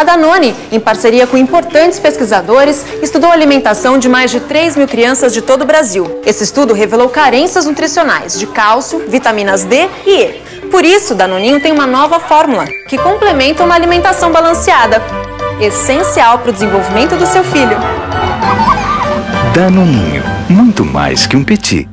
A Danone, em parceria com importantes pesquisadores, estudou a alimentação de mais de 3 mil crianças de todo o Brasil. Esse estudo revelou carências nutricionais de cálcio, vitaminas D e E. Por isso, Danoninho tem uma nova fórmula, que complementa uma alimentação balanceada, essencial para o desenvolvimento do seu filho. Danoninho, muito mais que um petit.